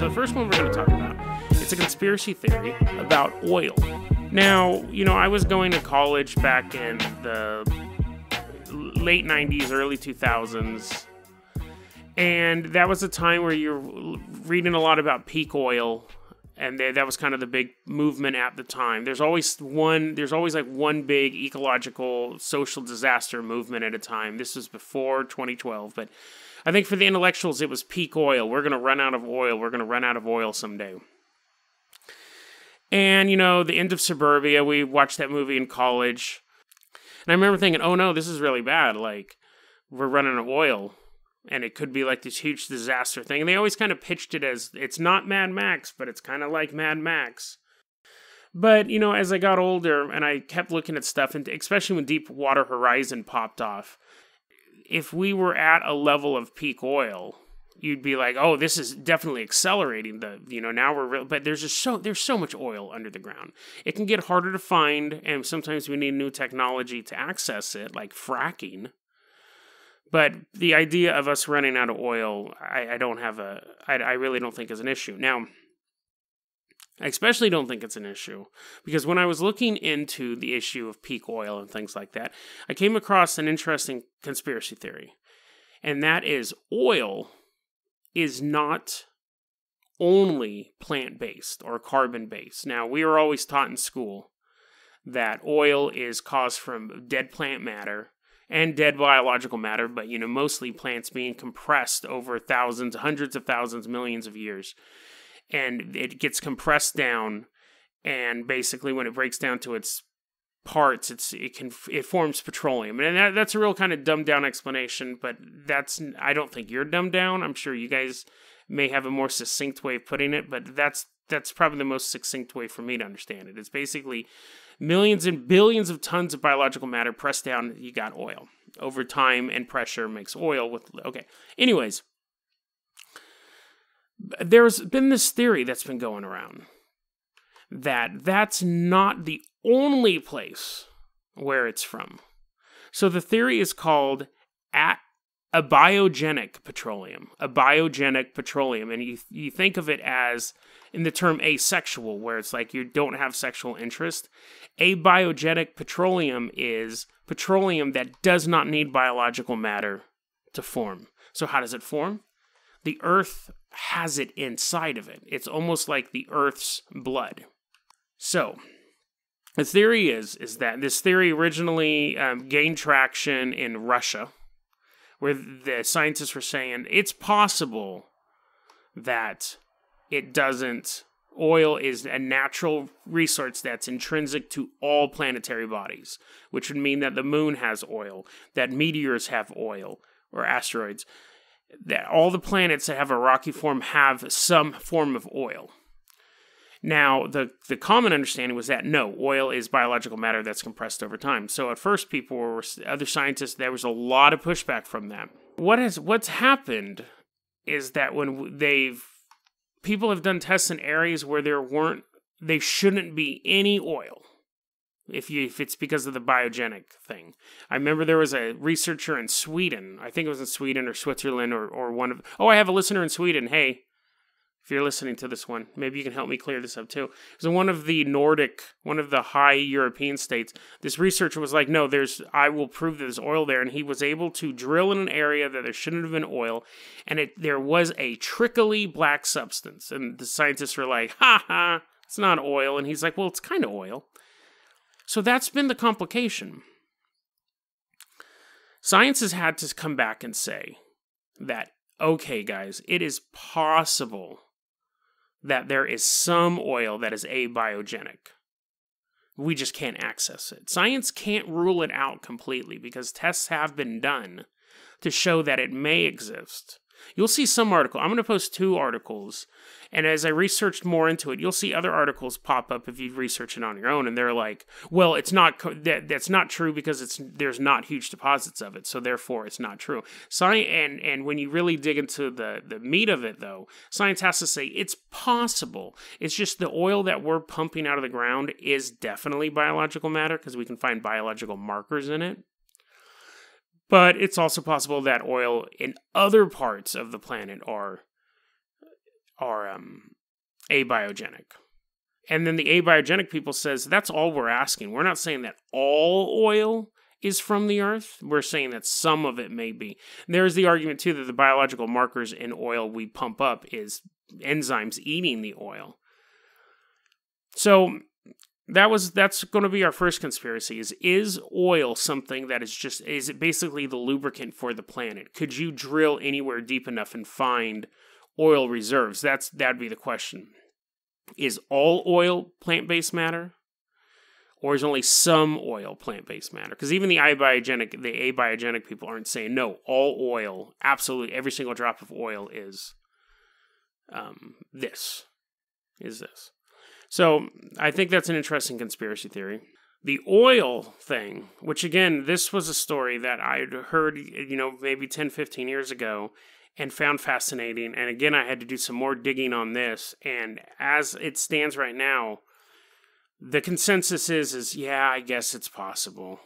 So the first one we're going to talk about it's a conspiracy theory about oil. Now, you know, I was going to college back in the late 90s, early 2000s. And that was a time where you're reading a lot about peak oil and they, that was kind of the big movement at the time. There's always one. There's always like one big ecological social disaster movement at a time. This was before 2012, but I think for the intellectuals, it was peak oil. We're going to run out of oil. We're going to run out of oil someday. And you know, the end of suburbia. We watched that movie in college, and I remember thinking, "Oh no, this is really bad. Like, we're running out of oil." And it could be like this huge disaster thing. And they always kind of pitched it as it's not Mad Max, but it's kind of like Mad Max. But, you know, as I got older and I kept looking at stuff, and especially when Deepwater Horizon popped off, if we were at a level of peak oil, you'd be like, oh, this is definitely accelerating the, you know, now we're real. But there's just so, there's so much oil under the ground. It can get harder to find, and sometimes we need new technology to access it, like fracking but the idea of us running out of oil, I, I don't have a, I, I really don't think is an issue. Now, I especially don't think it's an issue because when I was looking into the issue of peak oil and things like that, I came across an interesting conspiracy theory. And that is oil is not only plant based or carbon based. Now, we were always taught in school that oil is caused from dead plant matter and dead biological matter, but you know, mostly plants being compressed over thousands, hundreds of thousands, millions of years. And it gets compressed down, and basically, when it breaks down to its parts, it's it can it forms petroleum, and that, that's a real kind of dumbed down explanation. But that's I don't think you're dumbed down. I'm sure you guys may have a more succinct way of putting it, but that's that's probably the most succinct way for me to understand it. It's basically millions and billions of tons of biological matter pressed down, you got oil. Over time and pressure makes oil with. Okay. Anyways, there's been this theory that's been going around that that's not the only place where it's from. So the theory is called at abiogenic petroleum, abiogenic petroleum, and you you think of it as in the term asexual, where it's like you don't have sexual interest. Abiogenic petroleum is petroleum that does not need biological matter to form. So, how does it form? The Earth has it inside of it. It's almost like the Earth's blood. So, the theory is is that this theory originally um, gained traction in Russia, where the scientists were saying it's possible that it doesn't oil is a natural resource that's intrinsic to all planetary bodies, which would mean that the moon has oil, that meteors have oil, or asteroids, that all the planets that have a rocky form have some form of oil. Now, the, the common understanding was that no, oil is biological matter that's compressed over time. So at first, people were, other scientists, there was a lot of pushback from that. What has, what's happened is that when they've people have done tests in areas where there weren't they shouldn't be any oil if you if it's because of the biogenic thing. I remember there was a researcher in Sweden. I think it was in Sweden or Switzerland or or one of Oh, I have a listener in Sweden. Hey, if you're listening to this one, maybe you can help me clear this up too. So one of the Nordic, one of the high European states, this researcher was like, "No, there's I will prove that there's oil there," and he was able to drill in an area that there shouldn't have been oil, and it there was a trickly black substance, and the scientists were like, "Ha ha, it's not oil," and he's like, "Well, it's kind of oil." So that's been the complication. Science has had to come back and say that okay, guys, it is possible that there is some oil that is abiogenic. We just can't access it. Science can't rule it out completely because tests have been done to show that it may exist. You'll see some article. I'm going to post two articles and as I researched more into it, you'll see other articles pop up if you research it on your own, and they're like, "Well, it's not that that's not true because it's there's not huge deposits of it, so therefore it's not true." Science and and when you really dig into the the meat of it, though, science has to say it's possible. It's just the oil that we're pumping out of the ground is definitely biological matter because we can find biological markers in it. But it's also possible that oil in other parts of the planet are are um, abiogenic. And then the abiogenic people says that's all we're asking. We're not saying that all oil is from the earth. We're saying that some of it may be. There's the argument too that the biological markers in oil we pump up is enzymes eating the oil. So that was that's going to be our first conspiracy is is oil something that is just is it basically the lubricant for the planet? Could you drill anywhere deep enough and find oil reserves? That's that'd be the question. Is all oil plant-based matter? Or is only some oil plant-based matter? Because even the abiogenic the abiogenic people aren't saying no all oil absolutely every single drop of oil is um, this is this so I think that's an interesting conspiracy theory. The oil thing, which again, this was a story that I'd heard, you know, maybe 10, 15 years ago and found fascinating. And again, I had to do some more digging on this. And as it stands right now, the consensus is, is yeah, I guess it's possible.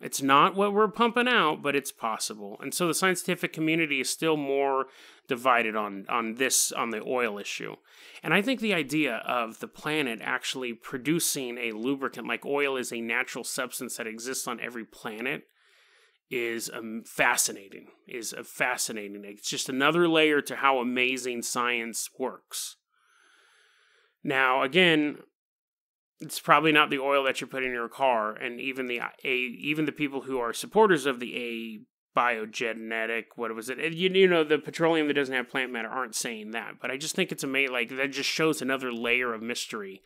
It's not what we're pumping out, but it's possible. And so the scientific community is still more divided on on this on the oil issue. And I think the idea of the planet actually producing a lubricant like oil is a natural substance that exists on every planet is um, fascinating. Is fascinating. It's just another layer to how amazing science works. Now, again, it's probably not the oil that you put in your car, and even the a even the people who are supporters of the a biogenetic what was it? You, you know the petroleum that doesn't have plant matter aren't saying that but i just think it's amazing like that just shows another layer of mystery.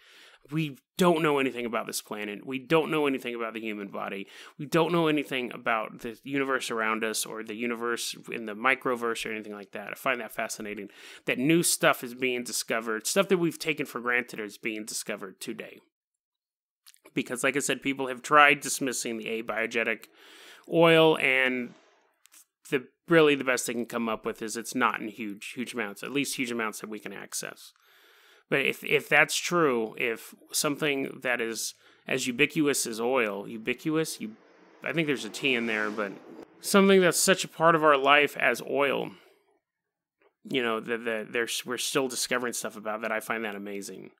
We don't know anything about this planet. We don't know anything about the human body. We don't know anything about the universe around us or the universe in the microverse or anything like that. I find that fascinating that new stuff is being discovered stuff that we've taken for granted is being discovered today because, like I said, people have tried dismissing the abiogenic oil, and the really the best they can come up with is it's not in huge huge amounts, at least huge amounts that we can access. But if if that's true, if something that is as ubiquitous as oil, ubiquitous, you, I think there's a T in there, but something that's such a part of our life as oil, you know, that the, there's we're still discovering stuff about that. I find that amazing.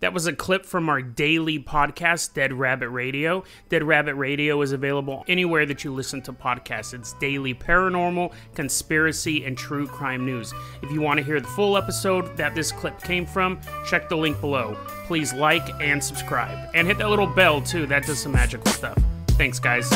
That was a clip from our daily podcast, Dead Rabbit Radio. Dead Rabbit Radio is available anywhere that you listen to podcasts. It's daily paranormal, conspiracy, and true crime news. If you want to hear the full episode that this clip came from, check the link below. Please like and subscribe. And hit that little bell, too. That does some magical stuff. Thanks, guys.